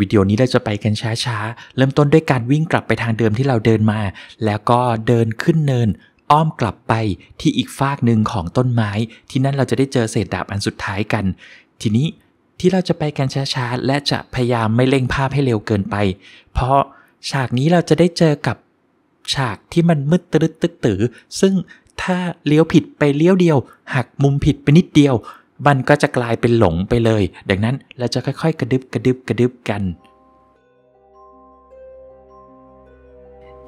วิดีโอนี้เราจะไปกันช้าๆ เริ่มต้นด้วยการวิ่งกลับไปทางเดิมที่เราเดินมา แล้วก็เดินขึ้นเนิน อ้อมกลับไปที่อีกฟากหนึ่งของต้นไม้ ที่นั่นเราจะได้เจอเศษดาบอันสุดท้ายกัน ทีนี้ที่เราจะไปกันช้าๆ และจะพยายามไม่เร่งภาพให้เร็วเกินไป เพราะฉากนี้เราจะได้เจอกับฉากที่มันมืดตึ๊ดตึ๊ดตือซึ่งถ้าเลี้ยวผิดไปเลี้ยวเดียว หักมุมผิดไปนิดเดียว มันก็จะกลายเป็นหลงไปเลย ดังนั้นเราจะค่อยๆ กระดึบกระดึบกระดึบกัน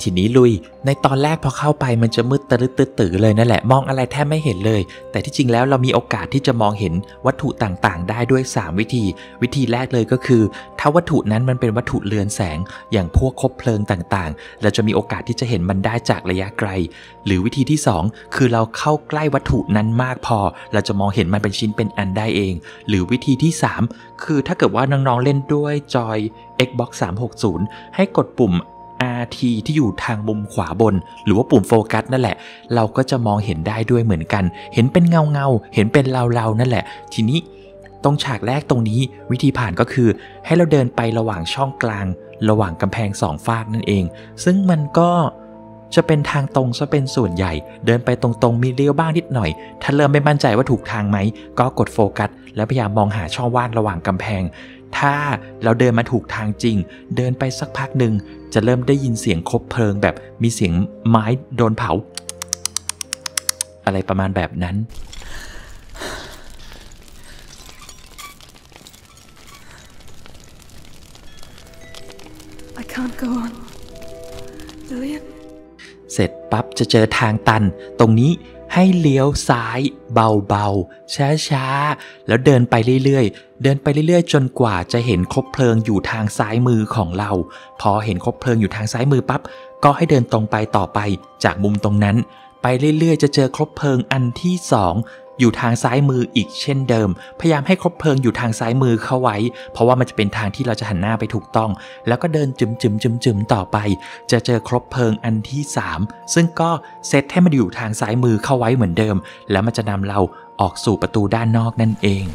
ทีนี้ลุย ในตอนแรกพอเข้าไปมันจะมืดตะลึดตื้อเลยนั่นแหละ มองอะไรแทบไม่เห็นเลย แต่ที่จริงแล้วเรามีโอกาสที่จะมองเห็นวัตถุต่างๆ ได้ด้วย 3 วิธี วิธีแรกเลยก็คือ ถ้าวัตถุนั้นมันเป็นวัตถุเลือนแสง อย่างพวกคบเพลิงต่างๆ เราจะมีโอกาสที่จะเห็นมันได้จากระยะไกล หรือวิธีที่ 2 คือเราเข้าใกล้วัตถุนั้นมากพอ เราจะมองเห็นมันเป็นชิ้นเป็นอันได้เอง หรือวิธีที่ 3 คือถ้าเกิดว่าน้องๆเล่นด้วยจอย Xbox 360 ให้กดปุ่ม RT ที่อยู่ทางมุมขวาบน หรือว่าปุ่มโฟกัสนั่นแหละ เราก็จะมองเห็นได้ด้วยเหมือนกัน เห็นเป็นเงาเงาเห็นเป็นเราเรานั่นแหละ ทีนี้ตรงฉากแรกตรงนี้วิธีผ่านก็คือ ให้เราเดินไประหว่างช่องกลาง ระหว่างกำแพงสองฟากนั่นเอง ซึ่งมันก็จะเป็นทางตรงซะเป็นส่วนใหญ่ เดินไปตรงๆมีเลี้ยวบ้างนิดหน่อย ถ้าเริ่มไม่มั่นใจว่าถูกทางไหม ก็กดโฟกัส แล้วพยายามมองหาช่องว่างระหว่างกำแพง ถ้าเราเดินมาถูกทางจริง เดินไปสักพักหนึ่งจะเริ่มได้ยินเสียงคบเพลิงแบบมีเสียงไม้โดนเผา อะไรประมาณแบบนั้น I can't go on. Lillian? เสร็จปั๊บจะเจอทางตัน ตรงนี้ ให้เลี้ยวซ้ายเบาๆ ช้าๆ แล้วเดินไปเรื่อยๆ เดินไปเรื่อยๆ จนกว่าจะเห็นคบเพลิงอยู่ทางซ้ายมือของเรา พอเห็นคบเพลิงอยู่ทางซ้ายมือปั๊บ ก็ให้เดินตรงไปต่อไปจากมุมตรงนั้น ไปเรื่อยๆ จะเจอคบเพลิงอันที่สอง อยู่ทางซ้ายมืออีกเช่นเดิม พยายามให้คบเพลิงอยู่ทางซ้ายมือเข้าไว้ เพราะว่ามันจะเป็นทางที่เราจะหันหน้าไปถูกต้อง แล้วก็เดินจึมจึมจึมจึมต่อไป จะเจอครบเพลิงอันที่ 3 ซึ่งก็เซตให้มันอยู่ทางซ้ายมือเข้าไว้เหมือนเดิม แล้วมันจะนำเราออกสู่ประตูด้านนอกนั่นเอง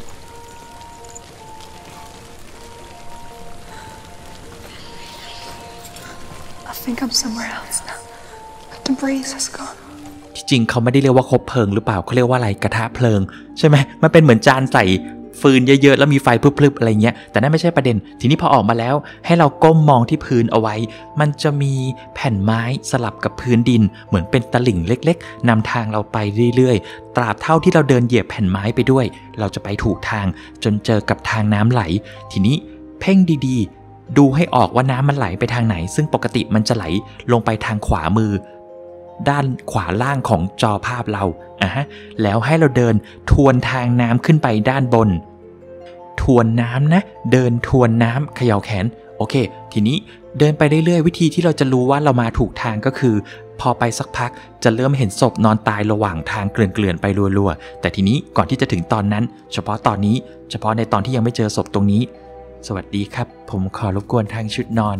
I think I'm somewhere else now. The breeze has gone. จริงเขาไม่ได้เรียกว่าคบเพลิงหรือเปล่าเขาเรียกว่าอะไรกระทะเพลิง ใช่ไหมมันเป็นเหมือนจานใส่ฟืนเยอะๆ แล้วมีไฟพลึบๆ อะไรเงี้ย แต่นั่นไม่ใช่ประเด็น ทีนี้พอออกมาแล้ว ให้เราก้มมองที่พื้นเอาไว้ มันจะมีแผ่นไม้สลับกับพื้นดิน เหมือนเป็นตลิ่งเล็ก ๆนำทางเราไปเรื่อยๆ ตราบเท่าที่เราเดินเหยียบแผ่นไม้ไปด้วย เราจะไปถูกทางจนเจอกับทางน้ำไหล ทีนี้เพ่งดีๆ ดูให้ออกว่าน้ำมันไหลไปทางไหน ซึ่งปกติมันจะไหลลงไปทางขวามือ ด้านขวาล่างของจอภาพเราอะฮะแล้วให้เราเดินทวนทางน้ำขึ้นไปด้านบน ทวนน้ำนะ เดินทวนน้ำเขย่าแขน โอเค ทีนี้เดินไปเรื่อยๆ วิธีที่เราจะรู้ว่าเรามาถูกทางก็คือ พอไปสักพักจะเริ่มเห็นศพนอนตายระหว่างทางเกลื่อนๆไปรัวๆ แต่ทีนี้ก่อนที่จะถึงตอนนั้น เฉพาะตอนนี้ เฉพาะในตอนที่ยังไม่เจอศพตรงนี้ สวัสดีครับ ผมขอรบกวนทางชุดนอน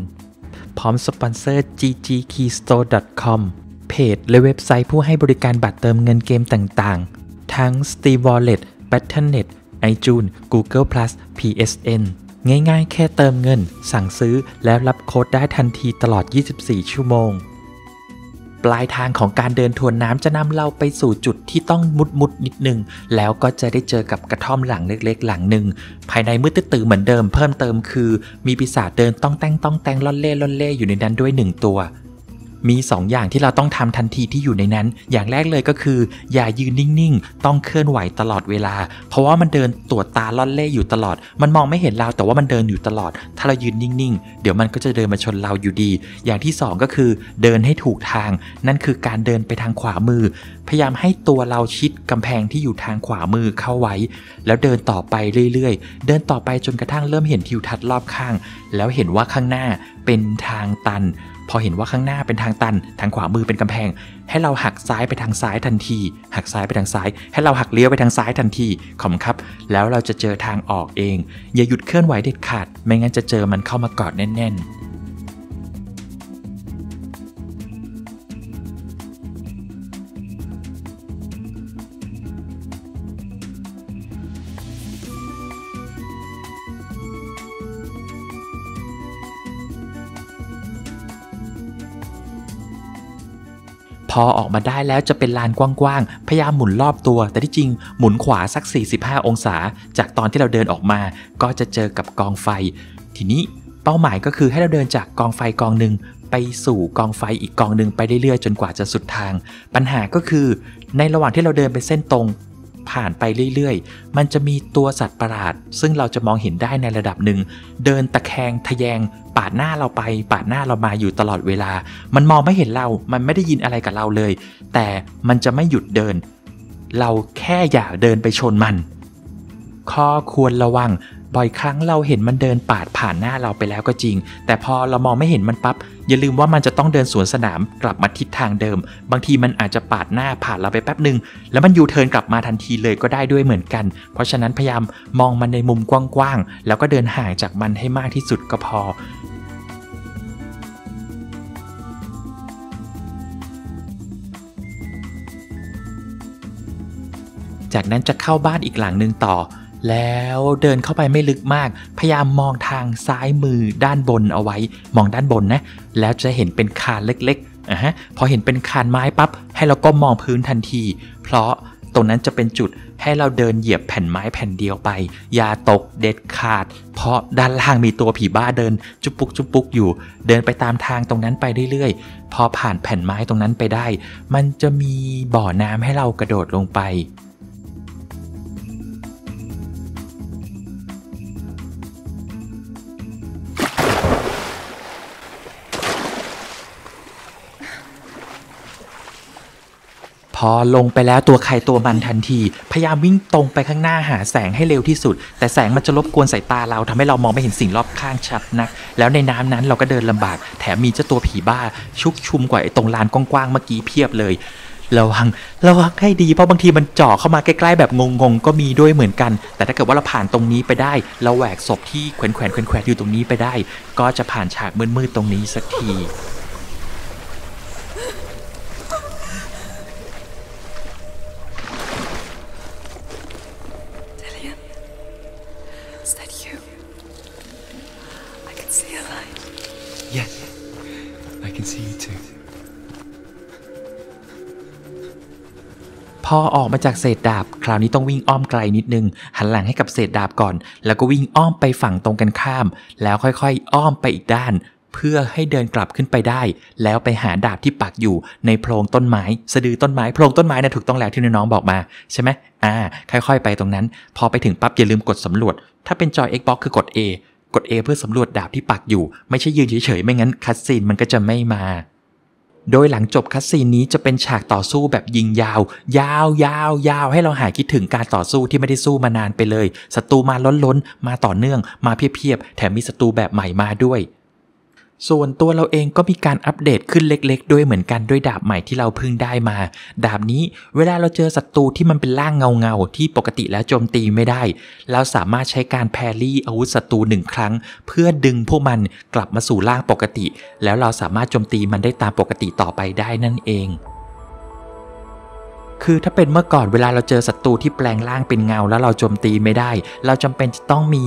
พร้อมสปอนเซอร์ ggkeystore.com เพจ และเว็บไซต์ผู้ให้บริการบัตรเติมเงินเกมต่างๆ ทั้ง Steam Wallet, Battle.net, iTunes, Google Plus, PSN ง่ายๆ แค่เติมเงิน สั่งซื้อแล้วรับโค้ดได้ทันทีตลอด 24 ชั่วโมง ปลายทางของการเดินทวนน้ำจะนำเราไปสู่จุดที่ต้องมุดมุดๆนิดนึง แล้วก็จะได้เจอกับกระท่อมหลังเล็กๆ หลังหนึ่ง ภายในมืดตื้อเหมือนเดิมเพิ่มเติมคือ มีปีศาจเดินต้องแต่งต้องแต่งล่อนเล่ล่อนเล่อยู่ในนั้นด้วยหนึ่งตัว มี2ออย่างที่เราต้องทำทันทีที่อยู่ในนั้น อย่างแรกเลยก็คือ อย่ายืนนิ่งๆ ต้องเคลื่อนไหวตลอดเวลา เพราะว่ามันเดินตรวจตาล่อนเล่อยู่ตลอด มันมองไม่เห็นเราแต่ว่ามันเดินอยู่ตลอด ถ้าเรายืนนิ่งๆ เดี๋ยวมันก็จะเดินมาชนเราอยู่ดี อย่างที่ 2 ก็คือเดินให้ถูกทาง นั่นคือการเดินไปทางขวามือ พยายามให้ตัวเราชิดกำแพงที่อยู่ทางขวามือเข้าไว้ แล้วเดินต่อไปเรื่อยๆ เดินต่อไปจนกระทั่งเริ่มเห็นทิวทัศน์รอบข้าง แล้วเห็นว่าข้างหน้าเป็นทางตัน พอเห็นว่าข้างหน้าเป็นทางตัน ทางขวามือเป็นกำแพง ให้เราหักซ้ายไปทางซ้ายทันที หักซ้ายไปทางซ้าย ให้เราหักเลี้ยวไปทางซ้ายทันทีขอบครับ แล้วเราจะเจอทางออกเอง อย่าหยุดเคลื่อนไหวเด็ดขาด ไม่งั้นจะเจอมันเข้ามากอดแน่นๆ อออกมาได้แล้วจะเป็นลานกว้างๆ พยายามหมุนรอบตัว แต่ที่จริงหมุนขวาสัก 45 องศา จากตอนที่เราเดินออกมา ก็จะเจอกับกองไฟ ทีนี้เป้าหมายก็คือให้เราเดินจากกองไฟกองหนึ่งไปสู่กองไฟอีกกองหนึ่งไปเรื่อยๆ จนกว่าจะสุดทาง ปัญหาก็คือ ในระหว่างที่เราเดินไปเส้นตรง ผ่านไปเรื่อยๆ มันจะมีตัวสัตว์ประหลาด ซึ่งเราจะมองเห็นได้ในระดับหนึ่ง เดินตะแคงทะแยง ปาดหน้าเราไป ปาดหน้าเรามาอยู่ตลอดเวลา มันมองไม่เห็นเรา มันไม่ได้ยินอะไรกับเราเลย แต่มันจะไม่หยุดเดิน เราแค่อย่าเดินไปชนมัน ข้อควรระวัง บ่อยครั้งเราเห็นมันเดินปาดผ่านหน้าเราไปแล้วก็จริง แต่พอเรามองไม่เห็นมันปับ๊บอย่าลืมว่ามันจะต้องเดินสวนสนามกลับมาทิศทางเดิม บางทีมันอาจจะปาดหน้าผ่านเราไปแป๊บหนึ่งแล้วมันยูเทิร์นกลับมาทันทีเลยก็ได้ด้วยเหมือนกัน เพราะฉะนั้นพยายามมองมันในมุมกว้างๆแล้วก็เดินห่างจากมันให้มากที่สุดก็พอจากนั้นจะเข้าบ้านอีกหลังหนึ่งต่อ แล้วเดินเข้าไปไม่ลึกมาก พยายามมองทางซ้ายมือด้านบนเอาไว้ มองด้านบนนะ แล้วจะเห็นเป็นคานเล็กๆอะฮะ พอเห็นเป็นคานไม้ปับ๊บ ให้เราก็มองพื้นทันที เพราะตรงนั้นจะเป็นจุดให้เราเดินเหยียบแผ่นไม้แผ่นเดียวไป อย่าตกเด็ดขาด เพราะด้านล่างมีตัวผีบ้าเดิน จุบปุกจุบปุกอยู่ เดินไปตามทางตรงนั้นไปเรื่อยๆ พอผ่านแผ่นไม้ตรงนั้นไปได้ มันจะมีบ่อน้ำให้เรากระโดดลงไป พอลงไปแล้วตัวใครตัวมันทันที พยายามวิ่งตรงไปข้างหน้าหาแสงให้เร็วที่สุด แต่แสงมันจะรบกวนสายตาเราทำให้เรามองไม่เห็นสิ่งรอบข้างชัดนัก แล้วในน้ำนั้นเราก็เดินลำบาก แถมมีเจ้าตัวผีบ้า ชุกชุมกว่าไอ้ตรงลานกว้างๆเมื่อกี้เพียบเลยระวังระวังให้ดีเพราะบางทีมันเจ่อเข้ามาใกล้ๆแบบงงๆ ก็มีด้วยเหมือนกัน แต่ถ้าเกิดว่าเราผ่านตรงนี้ไปได้ เราแหวกศพที่แขวนแขวนแขวนแขวนอยู่ตรงนี้ไปได้ ก็จะผ่านฉากมืดๆตรงนี้สักที can see a light. Yes, I can see you too. พอออกมาจากเศษดาบ คราวนี้ต้องวิ่งอ้อมไกลนิดนึง หันหลังให้กับเศษดาบก่อน แล้วก็วิ่งอ้อมไปฝั่งตรงกันข้าม แล้วค่อยๆ อ้อมไปอีกด้าน เพื่อให้เดินกลับขึ้นไปได้ แล้วไปหาดาบที่ปักอยู่ในโพรงต้นไม้สะดือต้นไม้โพรงต้นไม้นะถูกต้องแล้วที่น้องๆบอกมาใช่ไหมอ่า ค่อยๆ ไปตรงนั้น พอไปถึงปั๊บอย่าลืมกดสำรวจ ถ้าเป็นจอย Xbox คือกด A กด A เพื่อสำรวจดาบที่ปักอยู่ ไม่ใช่ยืนเฉยๆ ไม่งั้น cutscene มันก็จะไม่มา โดยหลังจบ cutscene นี้จะเป็นฉากต่อสู้แบบยิงยาว ยาวยาวยาวให้เราหายคิดถึงการต่อสู้ที่ไม่ได้สู้มานานไปเลยศัตรูมาล้นๆมาต่อเนื่องมาเพียบๆแถมมีศัตรูแบบใหม่มาด้วย ส่วนตัวเราเองก็มีการอัปเดตขึ้นเล็กๆ ด้วยเหมือนกันด้วยดาบใหม่ที่เราเพิ่งได้มา ดาบนี้เวลาเราเจอศัตรูที่มันเป็นร่างเงาๆที่ปกติแล้วโจมตีไม่ได้ เราสามารถใช้การแพรี่อาวุธศัตรูหนึ่งครั้ง เพื่อดึงพวกมันกลับมาสู่ร่างปกติ แล้วเราสามารถโจมตีมันได้ตามปกติต่อไปได้นั่นเอง คือถ้าเป็นเมื่อก่อนเวลาเราเจอศัตรูที่แปลงร่างเป็นเงา แล้วเราโจมตีไม่ได้ เราจำเป็นจะต้องมี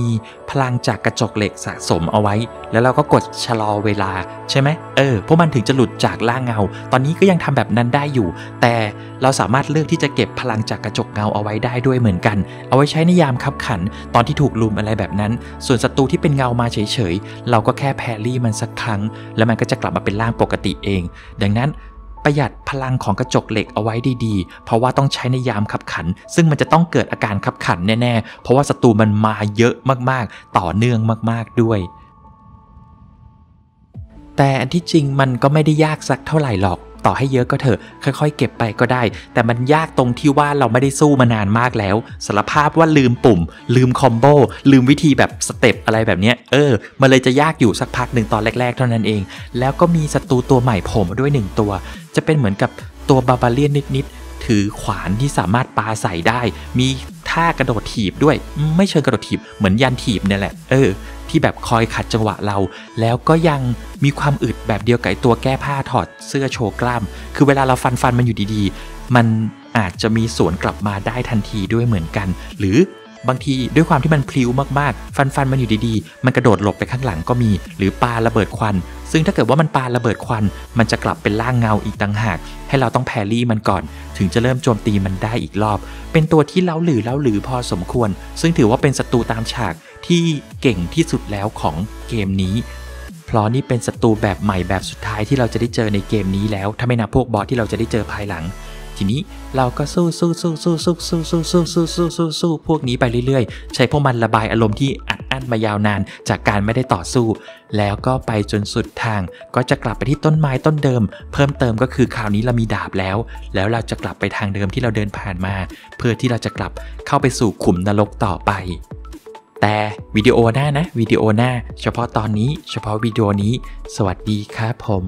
พลังจากกระจกเหล็กสะสมเอาไว้ แล้วเราก็กดชะลอเวลาใช่ไหมเออพวกมันถึงจะหลุดจากร่างเงา ตอนนี้ก็ยังทำแบบนั้นได้อยู่ แต่เราสามารถเลือกที่จะเก็บพลังจากกระจกเงาเอาไว้ได้ด้วยเหมือนกัน เอาไว้ใช้ในยามคับขัน ตอนที่ถูกลุมอะไรแบบนั้น ส่วนศัตรูที่เป็นเงามาเฉยๆเราก็แค่แพรรี่มันสักครั้ง แล้วมันก็จะกลับมาเป็นร่างปกติเอง ดังนั้น ประหยัดพลังของกระจกเหล็กเอาไว้ดีๆ เพราะว่าต้องใช้ในยามขับขัน ซึ่งมันจะต้องเกิดอาการขับขันแน่ๆ เพราะว่าศัตรูมันมาเยอะมากๆ ต่อเนื่องมากๆด้วย แต่อันที่จริงมันก็ไม่ได้ยากสักเท่าไหร่หรอก ต่อให้เยอะก็เถอะ ค่อยๆ เก็บไปก็ได้ แต่มันยากตรงที่ว่าเราไม่ได้สู้มานานมากแล้วสารภาพว่าลืมปุ่ม ลืมคอมโบลืมวิธีแบบสเต็ปอะไรแบบเนี้ยเออ มันเลยจะยากอยู่สักพักหนึ่งตอนแรก ๆ เท่านั้นเอง แล้วก็มีศัตรูตัวใหม่โผล่มาด้วยหนึ่งตัว จะเป็นเหมือนกับตัวบาบาเลียนนิดๆถือขวานที่สามารถปาใส่ได้ มี ท่ากระโดดถีบด้วย ไม่เชิงกระโดดถีบเหมือนยันถีบเนี่ยแหละ เออ ที่แบบคอยขัดจังหวะเรา แล้วก็ยังมีความอึดแบบเดียวกับไอ้ตัวแก้ผ้าถอดเสื้อโชว์กล้าม คือเวลาเราฟันฟันมันอยู่ดีๆ มันอาจจะมีสวนกลับมาได้ทันทีด้วยเหมือนกัน หรือ บางทีด้วยความที่มันพลิ้วมากๆ ฟันฟันมันอยู่ดีๆ มันกระโดดหลบไปข้างหลังก็มี หรือปาระเบิดควัน ซึ่งถ้าเกิดว่ามันปาระเบิดควัน มันจะกลับเป็นร่างเงาอีกต่างหาก ให้เราต้องแพรรี่มันก่อน ถึงจะเริ่มโจมตีมันได้อีกรอบ เป็นตัวที่เล้าหรือเล้าหรือพอสมควร ซึ่งถือว่าเป็นศัตรูตามฉากที่เก่งที่สุดแล้วของเกมนี้เพราะนี่เป็นศัตรูแบบใหม่แบบสุดท้ายที่เราจะได้เจอในเกมนี้แล้ว ถ้าไม่นับพวกบอสที่เราจะได้เจอภายหลัง ทีนี้เราก็สู้สู้สู้สู้สู้สู้สู้สู้สู้สู้สู้สู้พวกนี้ไปเรื่อยๆ ใช้พวกมันระบายอารมณ์ที่อัดอั้นมายาวนานจากการไม่ได้ต่อสู้ แล้วก็ไปจนสุดทาง ก็จะกลับไปที่ต้นไม้ต้นเดิม เพิ่มเติมก็คือคราวนี้เรามีดาบแล้ว แล้วเราจะกลับไปทางเดิมที่เราเดินผ่านมา เพื่อที่เราจะกลับเข้าไปสู่ขุมนรกต่อไปแต่วิดีโอหน้านะวิดีโอหน้า เฉพาะตอนนี้เฉพาะวิดีโอนี้ สวัสดีครับผม